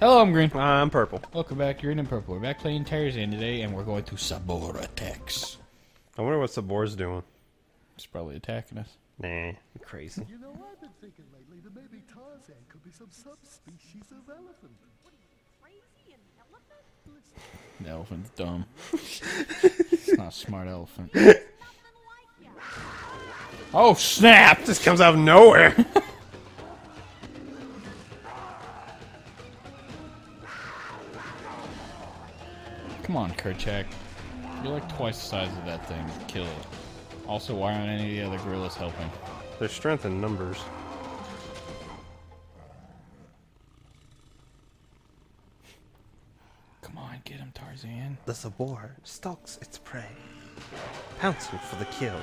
Hello, I'm Green. I'm purple. Welcome back to Green and Purple. We're back playing Tarzan today, and we're going to Sabor Attacks. I wonder what Sabor's doing. He's probably attacking us. Nah, you're crazy. You know, I've been thinking lately that maybe Tarzan could be some subspecies of elephant. crazy an elephant? The elephant's dumb. it's not a smart elephant. Nothing like ya. Oh, snap! This comes out of nowhere. Come on, Kerchak. You're like twice the size of that thing. Kill it. Also, why aren't any of the other gorillas helping? There's strength in numbers. Come on, get him, Tarzan. The Sabor stalks its prey, pouncing for the kill.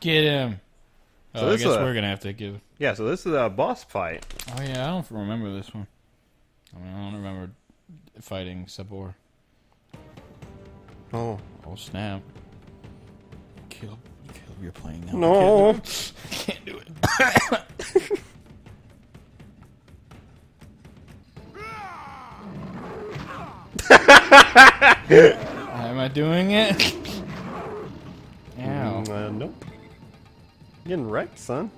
Get him! So Oh, I this guess is a- we're gonna have to give. Yeah, so this is a boss fight. Oh yeah, I don't remember this one. I mean, I don't remember fighting Sabor. Oh Oh snap! Kill, kill. You're playing now. no! Can't do it. Am I doing it? Ow. Uh, nope. Getting wrecked, son.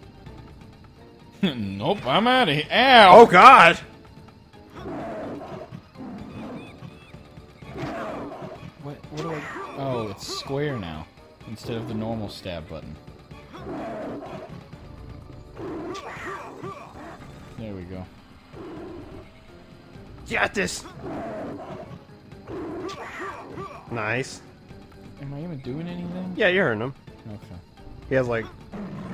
nope, I'm out of here. Ow! Oh God! What, what do I... Oh, it's square now. Instead of the normal stab button. There we go. Got this. Nice. Am I even doing anything? Yeah, you're hurting him. Okay. He has like,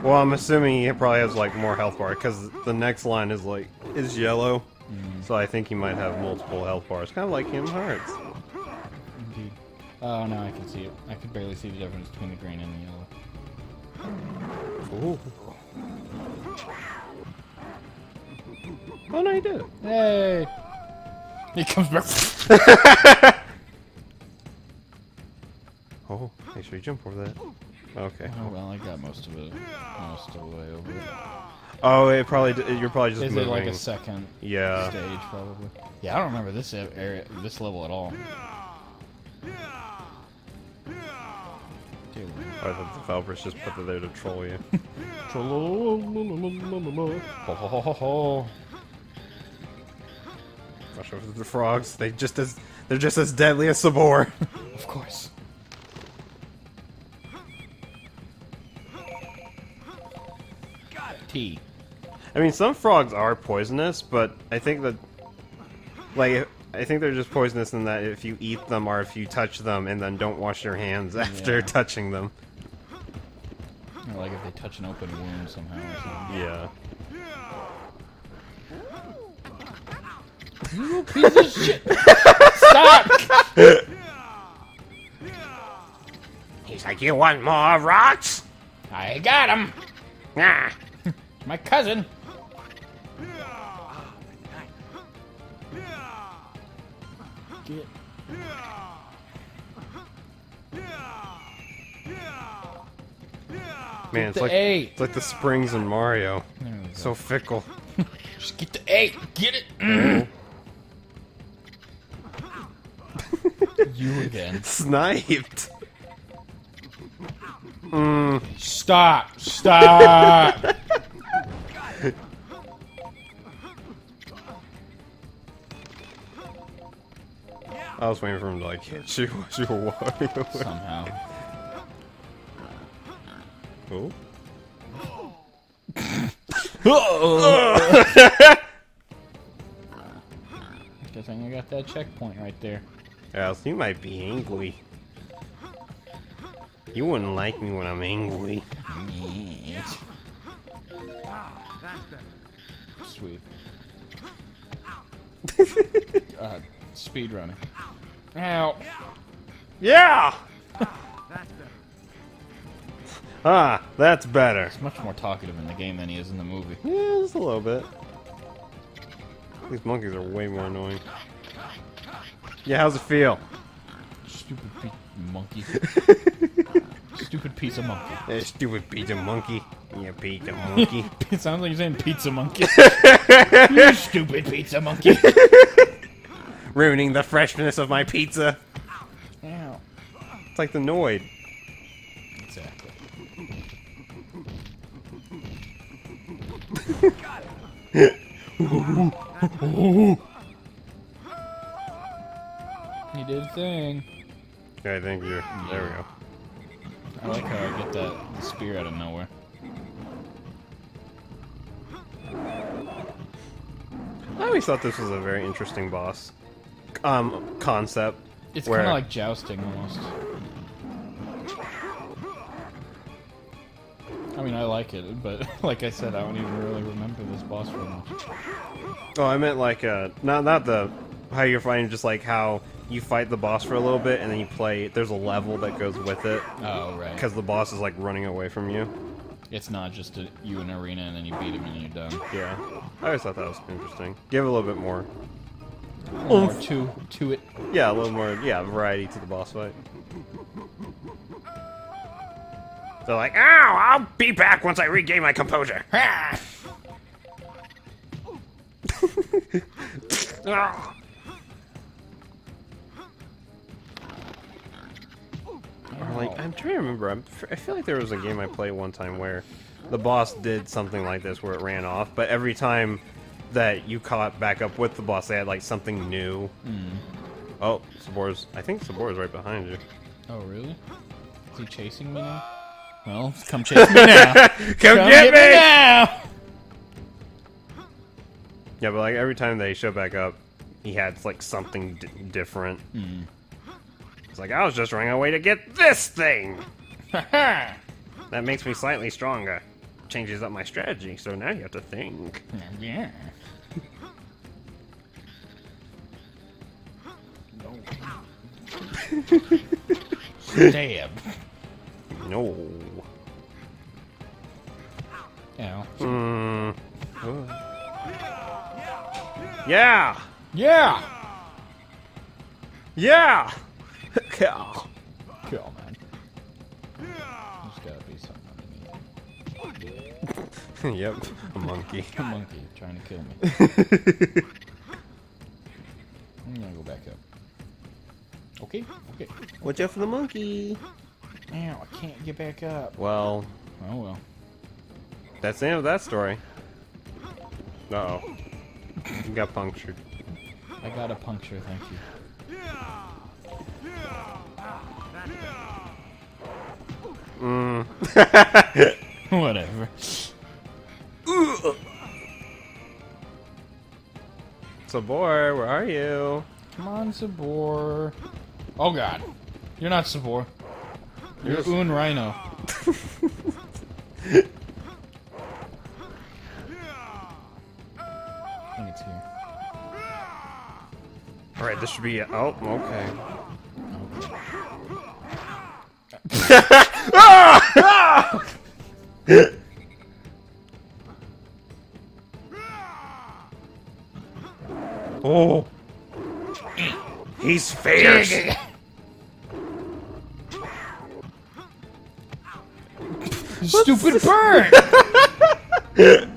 well, I'm assuming he probably has like more health bar because the next line is like is yellow, mm. so I think he might have multiple health bars, kind of like him hearts. Oh, now I can see it. I can barely see the difference between the green and the yellow. Ooh. Oh no, he did it. Hey! He comes back. Oh, make sure you jump over that. Okay. Oh, well, I got most of it. Most of the way over it. Oh, it probably d- you're probably just Is it like a second yeah. stage, probably? Yeah, I don't remember this area, this level at all. Dear Lord. I thought the Valvers just put it there to troll you. Ho, ho, ho, ho, ho. Watch the frogs. They just as they're just as deadly as Sabor. Of course. T. I mean, some frogs are poisonous, but I think that, like, I think they're just poisonous in that if you eat them or if you touch them and then don't wash your hands after Yeah. touching them. Or like if they touch an open wound somehow or something. Yeah. You piece of shit! Stop! He's like, you want more rocks? I got him! Nah. My cousin! Get. Man, it's like A. it's like the springs in Mario. There we go. So fickle. Just get the A! Get it! Mm. you again. Sniped. Mm. Stop! Stop! I was waiting for him to like hit you as you were walking away. Somehow. Oh. Good thing I got that checkpoint right there. Else you might be angry. You wouldn't like me when I'm angry. Sweet. God, uh, speed running. Ow. Yeah. ah, that's better. He's much more talkative in the game than he is in the movie. Yeah, just a little bit. These monkeys are way more annoying. Yeah, how's it feel? Stupid pe- monkey. Stupid stupid pizza monkey. That stupid pizza monkey. You pizza monkey. it sounds like you're saying pizza monkey. you stupid pizza monkey. Ruining the freshness of my pizza. Ow. It's like the Noid. Exactly. you did a thing. I think you're. There we go. I like how I get that the spear out of nowhere. I always thought this was a very interesting boss. Um, concept. It's where- kind of like jousting almost. I mean, I like it, but like I said, I don't even really remember this boss very much. Oh, I meant like uh, not not the how you're fighting, just like how you fight the boss for a little bit and then you play. There's a level that goes with it Oh, right. because the boss is like running away from you. It's not just a, you in an arena and then you beat him and you're done. Yeah, I always thought that was interesting. Give a little bit more. More to to it. Yeah, a little more. Yeah, variety to the boss fight. They're like, "Ow! I'll be back once I regain my composure." Or like, I'm trying to remember. I'm, I feel like there was a game I played one time where the boss did something like this where it ran off, but every time that you caught back up with the boss, they had like something new. Hmm. Oh, Sabor's. I think Sabor's right behind you. Oh, really? Is he chasing me now? Well, come chase me now. Come, Come get, me! now! Yeah, but like every time they show back up, he had like something d- different. Hmm. It's like I was just running away to get this thing. that makes me slightly stronger. Changes up my strategy, so now you have to think. yeah. Stab. No. Ow. Mm. Yeah. Yeah! Yeah. Cool, yep. A monkey. A monkey trying to kill me. I'm gonna go back up. Okay, okay. Watch out for the monkey. Ow, I can't get back up. Well, Oh well. that's the end of that story. Uh oh. You got punctured. I got a puncture, thank you. Mm. Whatever. Sabor, where are you? Come on, Sabor. Oh god. You're not Sabor. You're Un Rhino. It's here. Alright, this should be. Oh, okay. Ah! Oh. He's fierce. Stupid bird!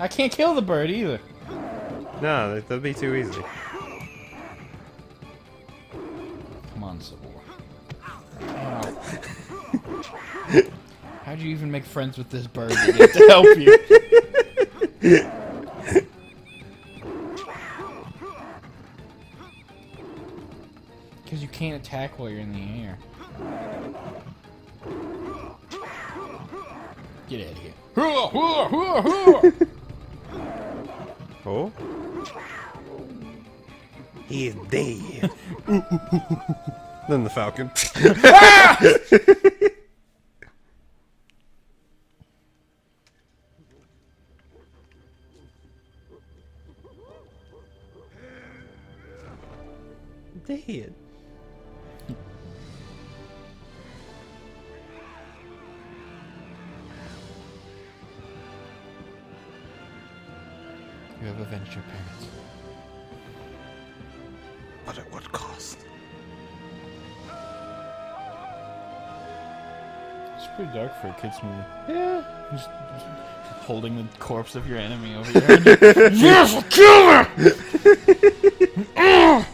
I can't kill the bird either. No, that- that'd be too easy. Come on, Sabor. Ow. How'd you even make friends with this bird to get to help you? Because you can't attack while you're in the air. Get out of here. Oh. He is dead. then the falcon. You have avenged your parents. But at what cost? It's pretty dark for a kids movie. Yeah. Just, just holding the corpse of your enemy over your head. yes, kill him!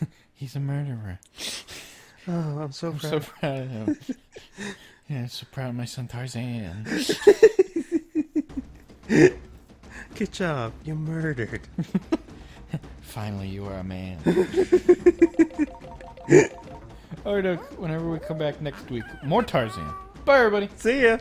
He's a murderer. Oh, I'm so I'm proud. so proud of him. yeah, I'm so proud of my son Tarzan. Good job. You murdered. Finally, you are a man. Alright, whenever we come back next week, more Tarzan. Bye, everybody. See ya.